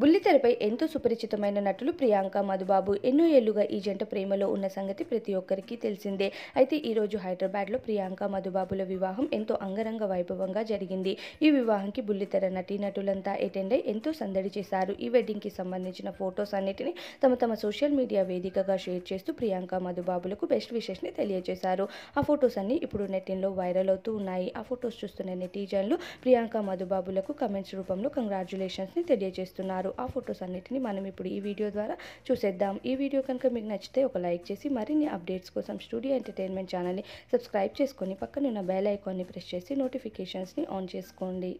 బుల్లితెరపై ఎంతో సుపరిచితమైన నటులు ప్రియాంక మధుబాబు ఎన్నో ఏళ్ళుగా ఈ జంట ప్రేమలో ఉన్న సంగతి ప్రతి ఒక్కరికి తెలిసిందే. అయితే ఈరోజు హైదరాబాద్లో ప్రియాంక మధుబాబుల వివాహం ఎంతో అంగరంగ వైభవంగా జరిగింది. ఈ వివాహంకి బుల్లితెర నటీనటులంతా అటెండ్ అయి ఎంతో సందడి చేశారు. ఈ వెడ్డింగ్కి సంబంధించిన ఫొటోస్ అన్నిటిని తమ తమ సోషల్ మీడియా వేదికగా షేర్ చేస్తూ ప్రియాంక మధుబాబులకు బెస్ట్ విషెస్ని తెలియజేశారు ఆ ఫొటోస్ అన్ని ఇప్పుడు నెట్టిన్లో వైరల్ అవుతూ ఉన్నాయి. ఆ ఫొటోస్ చూస్తున్న నెటిజన్లు ప్రియాంక మధుబాబులకు కమెంట్స్ రూపంలో కంగ్రాచులేషన్స్ని తెలియజేస్తున్నారు. ఆ ఫొటోస్ అన్నిటిని మనం ఇప్పుడు ఈ వీడియో ద్వారా చూసేద్దాం. ఈ వీడియో కనుక మీకు నచ్చితే ఒక లైక్ చేసి మరిన్ని అప్డేట్స్ కోసం స్టూడియో ఎంటర్టైన్మెంట్ ఛానల్ని సబ్స్క్రైబ్ చేసుకొని పక్కనున్న బెల్ ఐకాన్ని ప్రెస్ చేసి నోటిఫికేషన్స్ని ఆన్ చేసుకోండి.